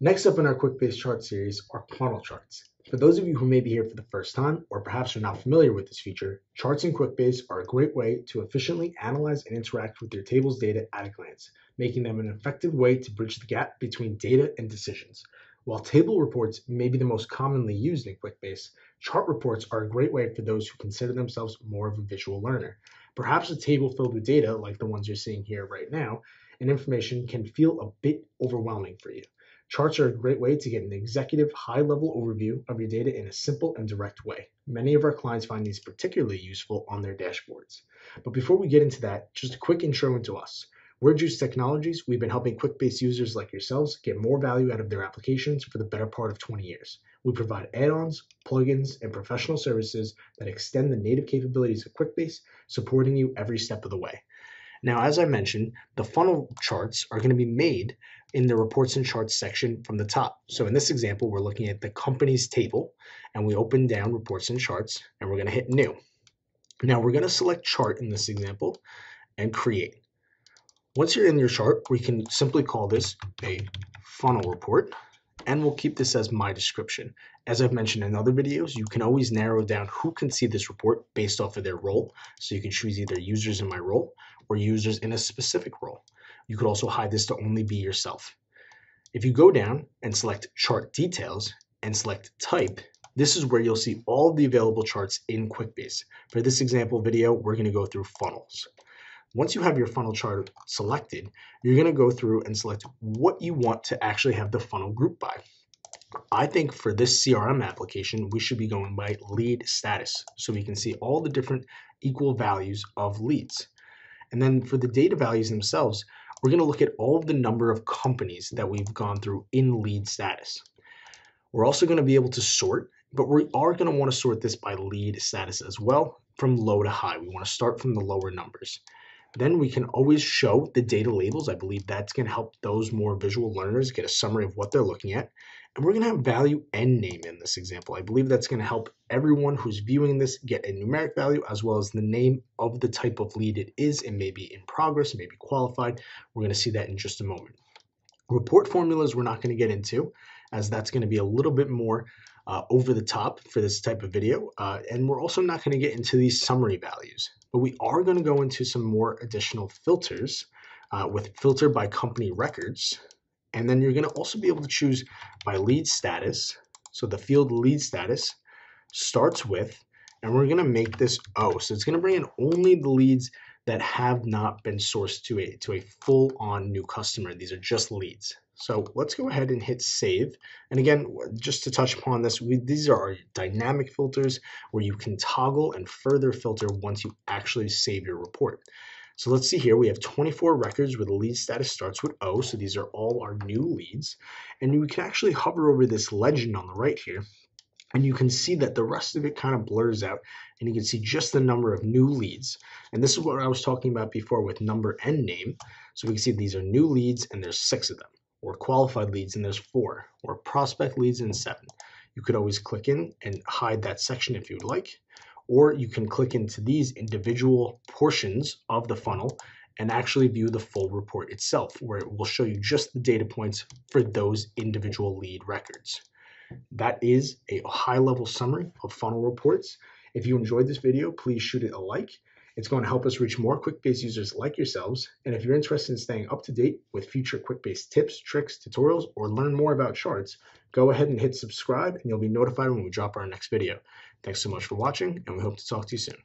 Next up in our QuickBase chart series are funnel charts. For those of you who may be here for the first time or perhaps are not familiar with this feature, charts in QuickBase are a great way to efficiently analyze and interact with your table's data at a glance, making them an effective way to bridge the gap between data and decisions. While table reports may be the most commonly used in QuickBase, chart reports are a great way for those who consider themselves more of a visual learner. Perhaps a table filled with data, like the ones you're seeing here right now, and information can feel a bit overwhelming for you. Charts are a great way to get an executive high level overview of your data in a simple and direct way. Many of our clients find these particularly useful on their dashboards. But before we get into that, just a quick intro into us. We're Juiced Technologies. We've been helping QuickBase users like yourselves get more value out of their applications for the better part of 20 years. We provide add ons, plugins, and professional services that extend the native capabilities of QuickBase, supporting you every step of the way. Now, as I mentioned, the funnel charts are going to be made in the reports and charts section from the top. So in this example, we're looking at the company's table and we open down reports and charts and we're going to hit new. Now we're going to select chart in this example and create. Once you're in your chart, we can simply call this a funnel report and we'll keep this as my description. As I've mentioned in other videos, you can always narrow down who can see this report based off of their role. So you can choose either users in my role or users in a specific role. You could also hide this to only be yourself. If you go down and select chart details and select type, this is where you'll see all the available charts in QuickBase. For this example video, we're going to go through funnels. Once you have your funnel chart selected, you're going to go through and select what you want to actually have the funnel group by. I think for this CRM application, we should be going by lead status so we can see all the different equal values of leads. And then for the data values themselves, we're going to look at all of the number of companies that we've gone through in lead status. We're also going to be able to sort, but we are going to want to sort this by lead status as well from low to high. We want to start from the lower numbers. Then we can always show the data labels. I believe that's going to help those more visual learners get a summary of what they're looking at. And we're going to have value and name in this example. I believe that's going to help everyone who's viewing this get a numeric value as well as the name of the type of lead it is. It may be in progress, it may be qualified. We're going to see that in just a moment. Report formulas we're not going to get into as that's going to be a little bit more uh, over the top for this type of video. Uh, and we're also not going to get into these summary values but we are going to go into some more additional filters uh, with filter by company records. And then you're going to also be able to choose by lead status. So the field lead status starts with, and we're going to make this O. So it's going to bring in only the leads that have not been sourced to a, to a full on new customer. These are just leads. So let's go ahead and hit save. And again, just to touch upon this, we, these are dynamic filters where you can toggle and further filter once you actually save your report. So let's see here, we have 24 records where the lead status starts with O, so these are all our new leads. And we can actually hover over this legend on the right here, and you can see that the rest of it kind of blurs out, and you can see just the number of new leads. And this is what I was talking about before with number and name. So we can see these are new leads, and there's six of them or qualified leads and there's four, or prospect leads and seven. You could always click in and hide that section if you'd like, or you can click into these individual portions of the funnel and actually view the full report itself, where it will show you just the data points for those individual lead records. That is a high level summary of funnel reports. If you enjoyed this video, please shoot it a like it's going to help us reach more QuickBase users like yourselves. And if you're interested in staying up to date with future QuickBase tips, tricks, tutorials, or learn more about charts, go ahead and hit subscribe and you'll be notified when we drop our next video. Thanks so much for watching and we hope to talk to you soon.